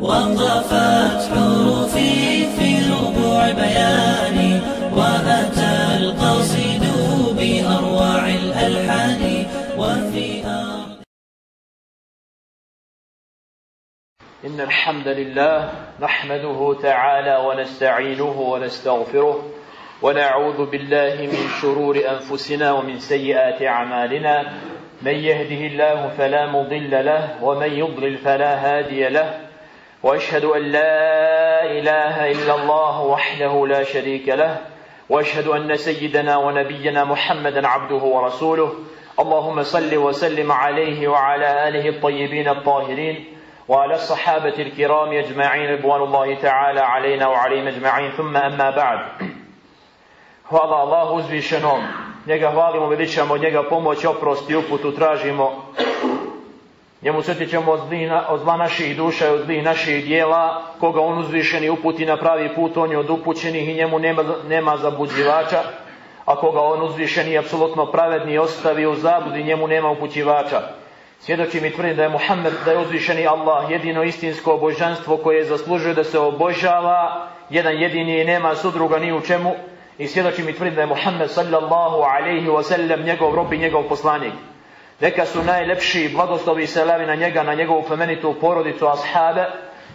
وقفت حروفي في ربوع بياني وأتى القصيد بأروع الألحان وفي إن الحمد لله نحمده تعالى ونستعينه ونستغفره ونعوذ بالله من شرور أنفسنا ومن سيئات أعمالنا من يهده الله فلا مضل له ومن يضلل فلا هادي له وأشهد أن لا إله إلا الله وحده لا شريك له وأشهد أن سيدنا ونبينا محمدا عبده ورسوله. اللهم صل وسلم عليه وعلى آله الطيبين الطاهرين وعلى الصحابة الكرام أجمعين رضوان الله تعالى علينا وعليهم أجمعين. ثم أما بعد. Hvala Allahu uzvišenom. Njega hvalimo, veličamo, njega pomoć, oprost i uputu tražimo. Njemu se tičemo od, od zla naših duša i od zli naših dijela. Koga on uzvišeni uputi na pravi put, on je od upućenih i njemu nema, nema zabuđivača. A koga on uzvišeni apsolutno pravedni ostavi u zabudi, njemu nema upućivača. Svjedoči mi tvrdi da je Muhammed, da je uzvišeni Allah jedino istinsko obožanstvo koje zaslužuje da se obožava, jedan jedini i nema sudruga ni u čemu, i svjedočim mi tvrdi da je Muhammed sallallahu alaihi wa sallam njegov rob i njegov poslanik. Neka su najlepši blagoslovi i selami na njega, na njegovu plemenitu porodicu ashabe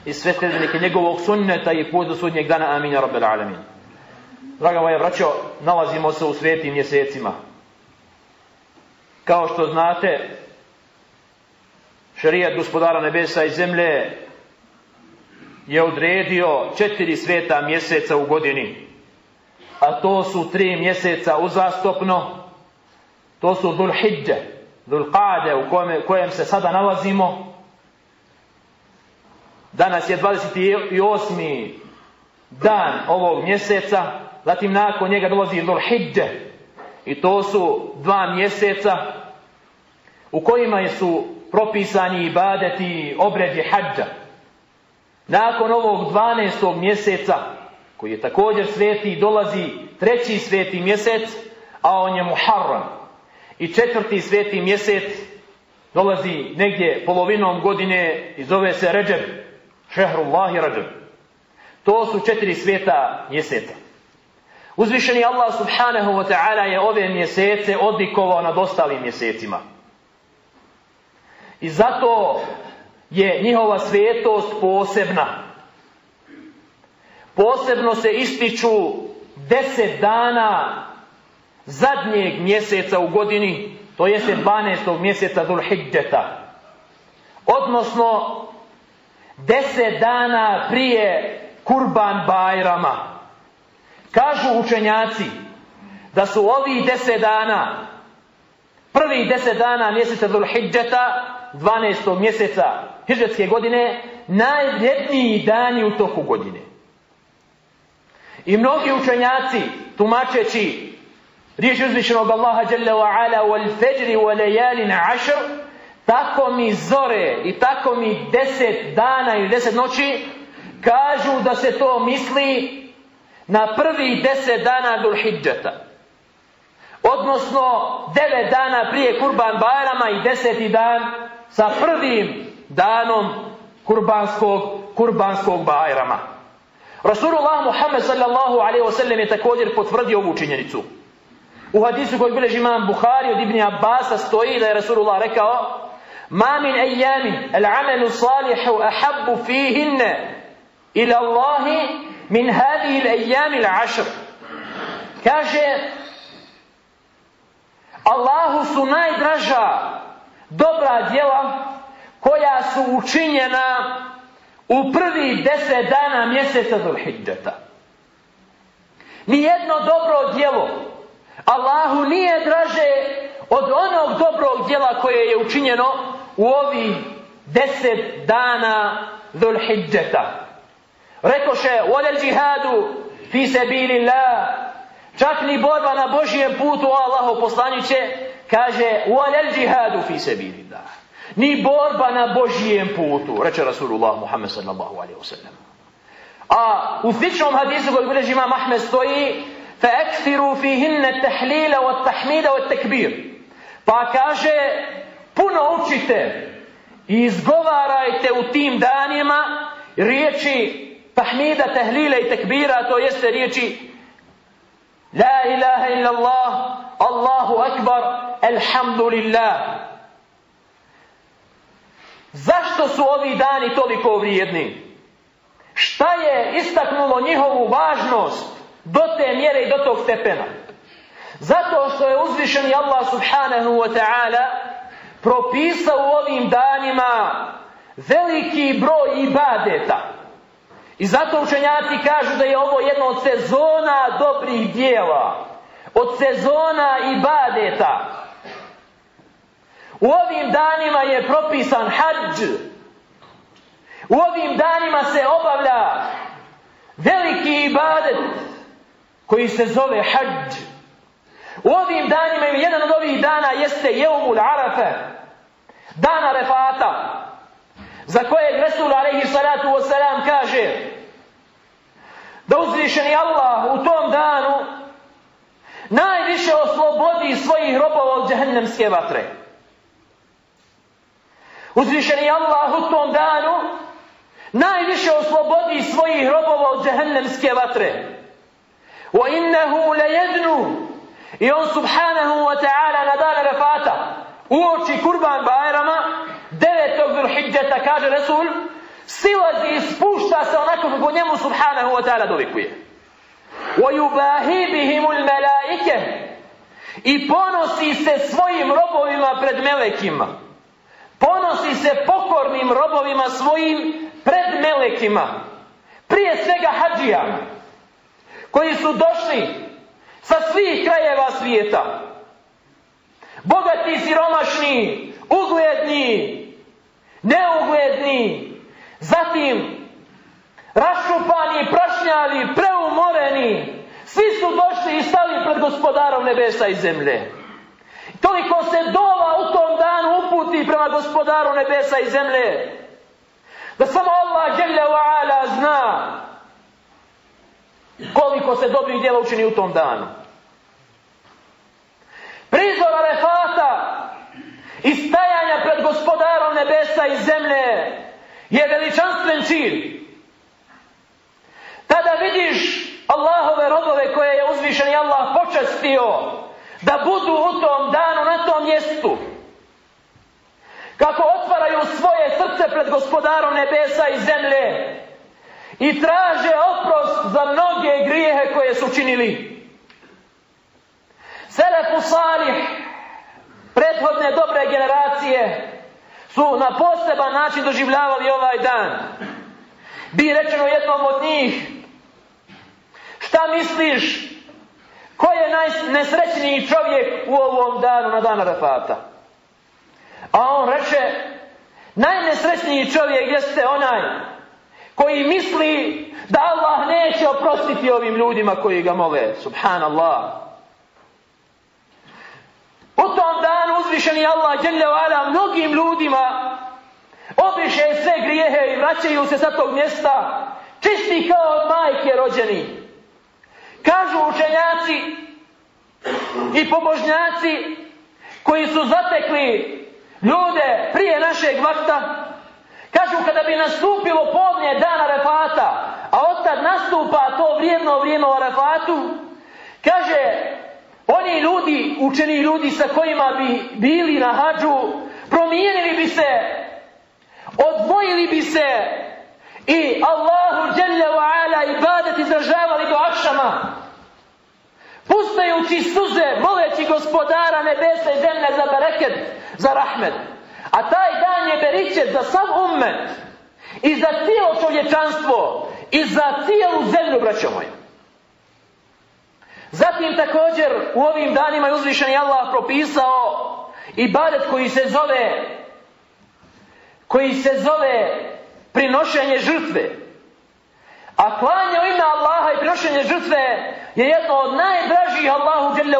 i sve sljedbenike njegovog sunneta i put do sudnjeg dana. Amin, ja rabbel alamin. Draga moja braćo, nalazimo se u svetim mjesecima. Kao što znate, šarijat gospodara nebesa i zemlje je odredio četiri sveta mjeseca u godini a to su tri mjeseca uzastopno, to su Dhul Hidje, Dhul Qade u kojem, kojem se sada nalazimo. Danas je 28. dan ovog mjeseca, zatim nakon njega dolazi Dhul Hidje i to su dva mjeseca u kojima su propisani ibadeti obredi hađa. Nakon ovog 12. mjeseca koji je također sveti dolazi treći sveti mjesec, a on je Muharram. I četvrti sveti mjesec dolazi negdje polovinom godine i zove se Ređeb, Šehrullahi Ređeb. To su četiri sveta mjeseca. Uzvišeni Allah subhanahu wa ta'ala je ove mjesece odlikovao nad ostalim mjesecima. I zato je njihova svetost posebna. Posebno se ističu deset dana zadnjeg mjeseca u godini, to jeste 12. mjeseca Dhul-Hidjeta. Odnosno, deset dana prije Kurban Bajrama. Kažu učenjaci da su ovi deset dana, prvi deset dana mjeseca Dhul-Hidjeta, 12. mjeseca Hidžetske godine, najvjetniji dani u toku godine. I mnogi učenjaci, tumačeći riječ uzvišenog Allaha Jalla wa ala wal fajri wa lejalin ašr, tako mi zore i tako mi deset dana ili deset noći, kažu da se to misli na prvi deset dana dul hijjata. Odnosno, devet dana prije kurban bajrama i deseti dan sa prvim danom kurbanskog, kurbanskog bajrama. Rasulullah Muhammed sallallahu alaihi wasallam je također potvrdio ovu činjenicu. U hadisu koji bileži imam Bukhari od Ibni Abbasa stoji da je Rasulullah rekao Ma min ejamin al-amelu salihu ahabbu fihinne ila Allahi min hadihi al-ejami al-ašr. Kaže Allahu su najdraža dobra djela koja su učinjena u prvi deset dana mjeseca Zulhidžeta. Nijedno dobro djelo Allahu nije draže od onog dobrog djela koje je učinjeno u ovih deset dana Zulhidžeta. Rekoše, odel džihadu fi sebi la, čak ni borba na Božijem putu, Allahu poslaniće, kaže, odel džihadu fi sebi la ni borba na Božijem putu, reče Rasulullah Muhammed sallallahu alaihi wasallam. A u sličnom hadisu koji bileži imam Ahmed stoji فَأَكْثِرُوا فِيهِنَّ التَّحْلِيلَ وَالتَّحْمِيدَ وَالتَّكْبِير Pa kaže, puno učite i izgovarajte u tim danima riječi tahmida, tehlile i tekbira, to jeste riječi La ilaha illa Allah, Allahu akbar, alhamdulillah. Zašto su ovi dani toliko vrijedni? Šta je istaknulo njihovu važnost do te mjere i do tog stepena? Zato što je uzvišeni Allah subhanahu wa ta'ala propisao u ovim danima veliki broj ibadeta. I zato učenjaci kažu da je ovo jedno od sezona dobrih dijela. Od sezona ibadeta. U ovim danima je propisan hađ. U ovim danima se obavlja veliki ibadet koji se zove hađ. U ovim danima jedan od ovih dana jeste Jeumul Arafa, dana refata, za koje Resul alaihi salatu wasalam kaže da uzvišeni Allah u tom danu najviše oslobodi svojih robova od džahennemske vatre. Uzvišeni Allah u tom danu najviše oslobodi svojih robova od džehennemske vatre. Wa innahu lajednu i on subhanahu wa ta'ala na dan refata uoči kurban bajrama devetog dhul kaže Resul silazi i spušta se onako kako njemu subhanahu wa ta'ala dovikuje wa yubahi bihimul i ponosi se svojim robovima pred melekima ponosi se pokornim robovima svojim pred melekima prije svega hađijama. koji su došli sa svih krajeva svijeta bogati siromašni ugledni neugledni zatim rašupani, prašnjavi preumoreni svi su došli i stali pred gospodarom nebesa i zemlje toliko se dova u tom danu uputi prema gospodaru nebesa i zemlje da samo Allah ala zna koliko se dobrih djela učini u tom danu. Prizor Arefata i stajanja pred gospodarom nebesa i zemlje je veličanstven čin. Tada vidiš Allahove robove koje je uzvišeni Allah počestio da budu u tom danu, na tom mjestu. Kako otvaraju svoje srce pred gospodarom nebesa i zemlje i traže oprost za mnoge grijehe koje su činili. Selefu salih, prethodne dobre generacije, su na poseban način doživljavali ovaj dan. Bi rečeno jednom od njih, šta misliš, ko je najnesrećniji čovjek u ovom danu na dan Arafata? A on reče, najnesrećniji čovjek jeste onaj koji misli da Allah neće oprostiti ovim ljudima koji ga mole. Subhanallah. U tom danu uzvišeni Allah ala mnogim ljudima obriše sve grijehe i vraćaju se sa tog mjesta čisti kao od majke rođeni. Kažu učenjaci i pobožnjaci koji su zatekli ljude prije našeg vakta Kažu kada bi nastupilo podnje dana refata, a otad nastupa to vrijedno vrijeme u Arefatu, kaže, oni ljudi, učeni ljudi sa kojima bi bili na hađu, promijenili bi se, odvojili bi se i Allahu dželja wa ala ibadet izražavali do akšama, pustajući suze, moleći gospodara nebesa i zemlje za bereket, za rahmet. A taj dan je beričet za sav ummet i za cijelo čovječanstvo i za cijelu zemlju, braćo moja. Zatim također u ovim danima je uzvišeni Allah propisao ibadet koji se zove koji se zove prinošenje žrtve. A klanje u ime Allaha i prinošenje žrtve je jedno od najdražih Allahu dželle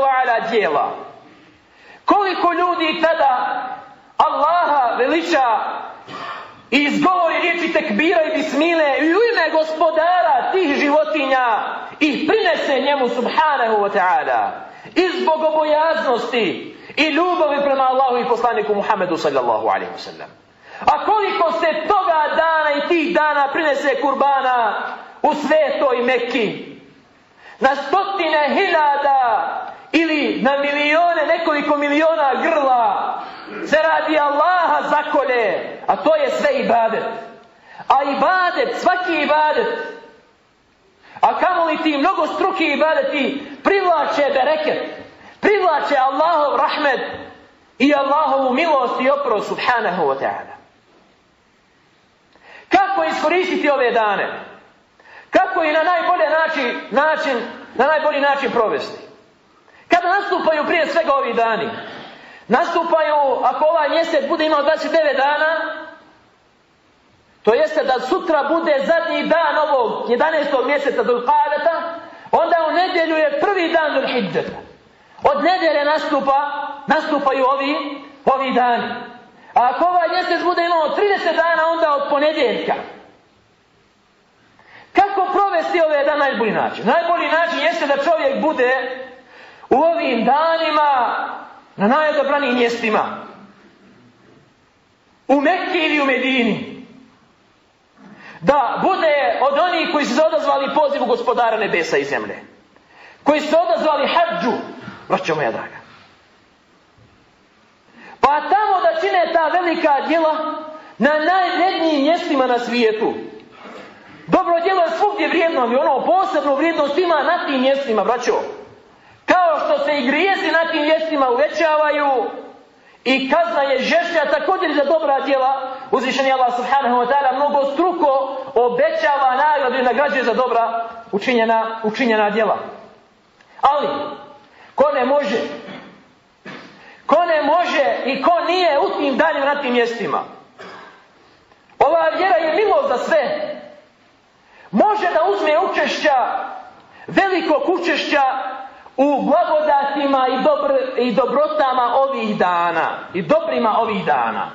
djela. Koliko ljudi tada Allaha veliča i izgovori riječi tekbira i bismile i u ime gospodara tih životinja ih prinese njemu subhanahu wa ta'ala i zbog obojaznosti i ljubavi prema Allahu i poslaniku Muhammedu sallallahu alaihi wa sallam. A koliko se toga dana i tih dana prinese kurbana u svetoj Mekki? Na stotine hiljada ili na milione, nekoliko miliona grla se radi Allaha zakolje, a to je sve ibadet. A ibadet, svaki ibadet, a kamo li ti mnogo struki ibadeti privlače bereket, privlače Allahov rahmet i Allahovu milost i oprost subhanahu wa ta'ala. Kako iskoristiti ove dane? Kako i na najbolji način, način, na najbolji način provesti? Kada nastupaju prije svega ovi dani? Nastupaju, ako ovaj mjesec bude imao 29 dana, to jeste da sutra bude zadnji dan ovog 11. mjeseca do onda u nedjelju je prvi dan do Hidžeta. Od nedjelje nastupa, nastupaju ovi, ovi dani. A ako ovaj mjesec bude imao 30 dana, onda od ponedjeljka. Kako provesti ove dan najbolji način? Najbolji način jeste da čovjek bude u ovim danima na najodobranijim mjestima. U Mekke ili u Medini. Da bude od onih koji su se odazvali pozivu gospodara nebesa i zemlje. Koji su se odazvali hađu. Vraćamo moja draga. Pa tamo da čine ta velika djela na najvrednijim mjestima na svijetu. Dobro djelo je svugdje vrijedno, ali ono posebno vrijednost ima na tim mjestima, braćo. Kao što se i grijesi na tim mjestima uvećavaju i kazna je žešća također za dobra djela, uzvišeni Allah subhanahu wa ta'ala mnogo struko obećava nagradu i nagrađuje za dobra učinjena, učinjena djela. Ali, ko ne može, ko ne može i ko nije u tim daljim ratnim mjestima, ova vjera je milost za sve, može da uzme učešća, velikog učešća u blagodatima i, dobr, i dobrotama ovih dana i dobrima ovih dana.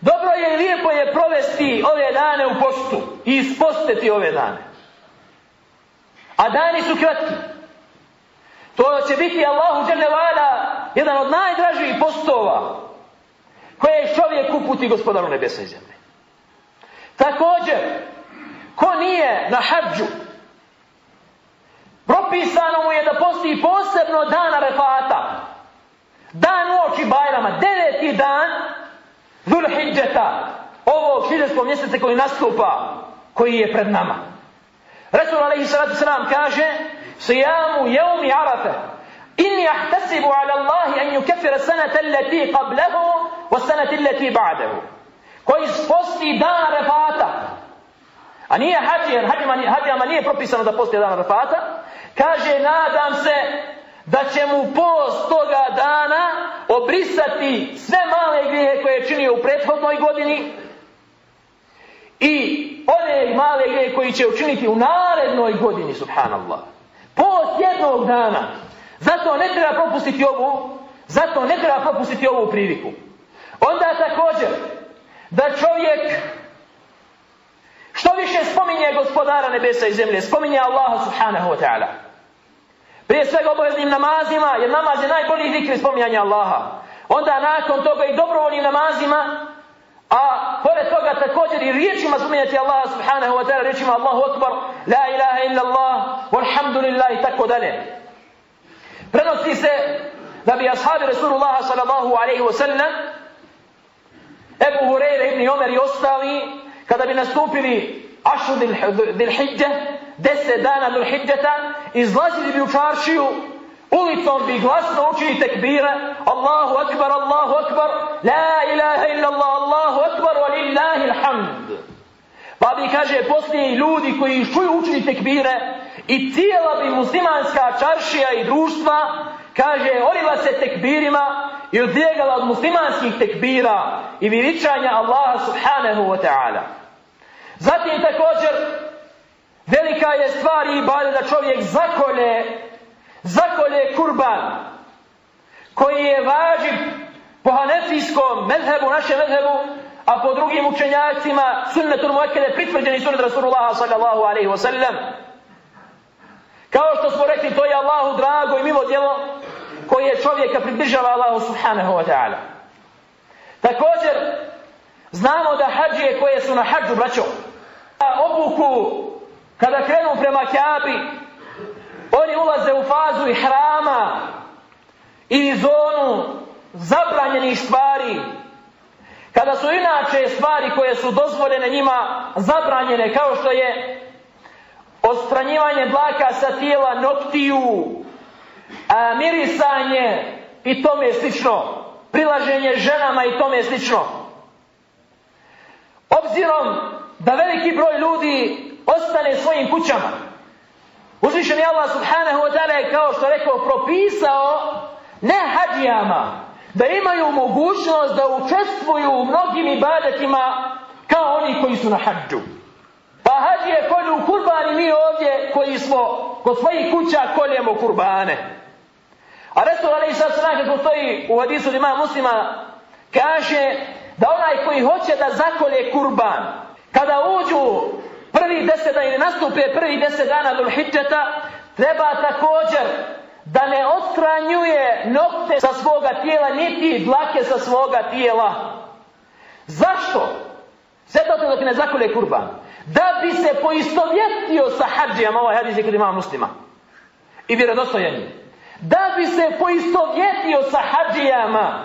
Dobro je i lijepo je provesti ove dane u postu i isposteti ove dane. A dani su kratki. To će biti Allahu Đelevala jedan od najdražijih postova koje čovjek uputi gospodaru nebesa i zemlje. Također, ko nije na hađu, propisano mu je da postoji posebno dan Arefata. Dan uoči Bajrama, deveti dan Dhul Hidžeta, ovog šiljeskog mjeseca koji nastupa, koji je pred nama. Resul alaihi salatu selam kaže, صيام يوم عرفة inni يحتسب على الله أن يكفر السنة التي قبله والسنة التي بعده ba'dahu. Koji posti dan Arefata, A nije hađi, jer nije propisano da postoje dan Arafata. Kaže, nadam se da će mu post toga dana obrisati sve male grijehe koje je činio u prethodnoj godini i one male grijehe koji će učiniti u narednoj godini, subhanallah. Post jednog dana. Zato ne treba propustiti ovu, zato ne treba propustiti ovu priliku. Onda također, da čovjek Što više spominje gospodara nebesa i zemlje, spominje Allaha subhanahu wa ta'ala. Prije svega obaveznim namazima, jer namaz je najbolji zikri spominjanja Allaha. Onda nakon toga i dobrovoljnim namazima, a pored toga također i riječima spominjati Allaha subhanahu wa ta'ala, riječima Allahu akbar, la ilaha illa Allah, walhamdulillah i tako dalje. Prenosi se da bi ashabi Rasulullah sallallahu alaihi wa sallam, Ebu Hureyre ibn Omer i ostali, kada bi nastupili ašu dil hijđe, deset dana dil hijđeta, izlazili bi u čaršiju, ulicom bi glasno učili tekbire, Allahu akbar, Allahu akbar, la ilaha illa Allah, Allahu akbar, wa lillahi alhamd. Pa bi kaže poslije ljudi koji čuju učili tekbire i cijela bi muslimanska čaršija i društva kaže orila se tekbirima i odbjegala od muslimanskih tekbira i veličanja Allaha subhanahu wa ta'ala. Zatim također velika je stvar i bade da čovjek zakolje zakolje kurban koji je važiv po hanefijskom medhebu, našem medhebu, a po drugim učenjacima sunnetul muakkede pritvrđeni sunnet Rasulullah sallallahu alaihi wa sallam. Kao što smo rekli, to je Allahu drago i mimo djelo koje čovjeka približava Allahu subhanahu wa ta'ala. Također, znamo da hađije koje su na hađu, braćo, obuku kada krenu prema Kjabi, oni ulaze u fazu i hrama i zonu zabranjenih stvari. Kada su inače stvari koje su dozvoljene njima zabranjene, kao što je ostranjivanje dlaka sa tijela noktiju, a, mirisanje i tome slično, prilaženje ženama i tome slično. Obzirom da veliki broj ljudi ostane svojim kućama, uzvišen je Allah subhanahu wa ta'ala je kao što rekao propisao ne hađijama da imaju mogućnost da učestvuju u mnogim ibadetima kao oni koji su na hađu. Pa hađije kolju kurbani mi ovdje koji smo kod svojih kuća koljemo kurbane. A Resul Ali sad snage kako stoji u hadisu ima muslima kaže da onaj koji hoće da zakolje kurban kada uđu prvi deset dana ili nastupe prvi deset dana do hijđeta treba također da ne odstranjuje nokte sa svoga tijela niti dlake sa svoga tijela. Zašto? Sve da ti ne zakolje kurban. Da bi se poistovjetio sa hađijama, ovaj hadis je kod ima muslima. I vjerodostojan Da bi se poistovjetio sa hađijama.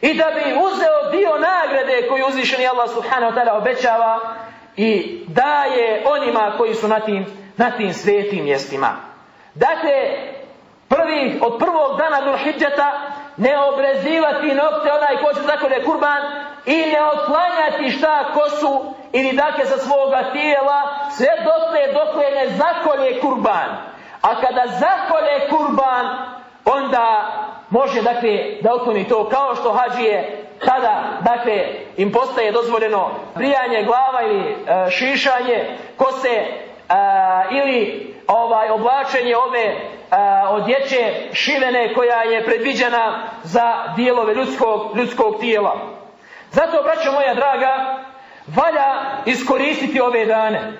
I da bi uzeo dio nagrade koju uzvišeni Allah subhanahu wa ta'ala obećava i daje onima koji su na tim, na tim svetim mjestima. Dakle, prvi, od prvog dana do hijđata ne obrezivati nokte onaj ko će zakolje kurban i ne otklanjati šta kosu ili dake sa svoga tijela sve dotle dokle ne zakolje kurban. A kada zakolje kurban onda može dakle da otkloni to kao što hađije tada dakle im postaje dozvoljeno brijanje glava ili e, šišanje kose e, ili ovaj oblačenje ove a, odjeće šivene koja je predviđena za dijelove ljudskog, ljudskog tijela. Zato, braćo moja draga, valja iskoristiti ove dane.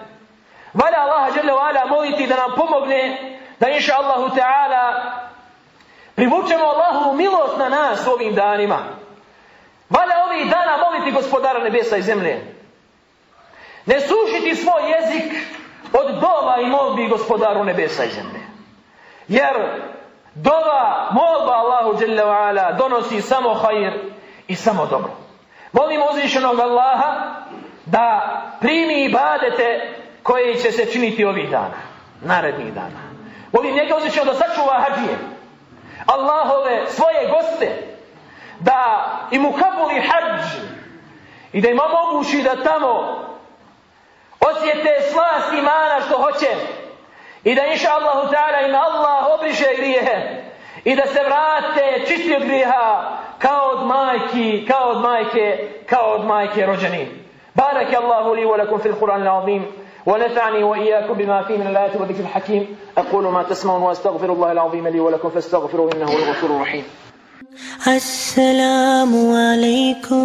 Valja Allaha dželle moliti da nam pomogne da inša Allahu Teala privučemo Allahu milost na nas ovim danima. Valja ovih dana moliti gospodara nebesa i zemlje. Ne sušiti svoj jezik od dova i molbi gospodaru nebesa i zemlje. Jer dova, molba Allahu Jalla wa ala donosi samo hajir i samo dobro. Molim uzvišenog Allaha da primi ibadete koje će se činiti ovih dana, narednih dana. Molim njega uzvišenog da sačuva hađije, Allahove svoje goste, da im ukabuli hađ i da im omogući da tamo osjete slast imana što hoće i da inša Allahu ta'ala ima Allah obriše grijehe i da se vrate čisti od grijeha kao od majki, kao od majke, kao od majke rođeni. بارك الله لي ولكم في القرآن العظيم ونفعني وإياكم بما فيه من الآيات والذكر الحكيم أقول ما تسمعون وأستغفر الله العظيم لي ولكم فاستغفروا إنه الغفور الرحيم السلام عليكم.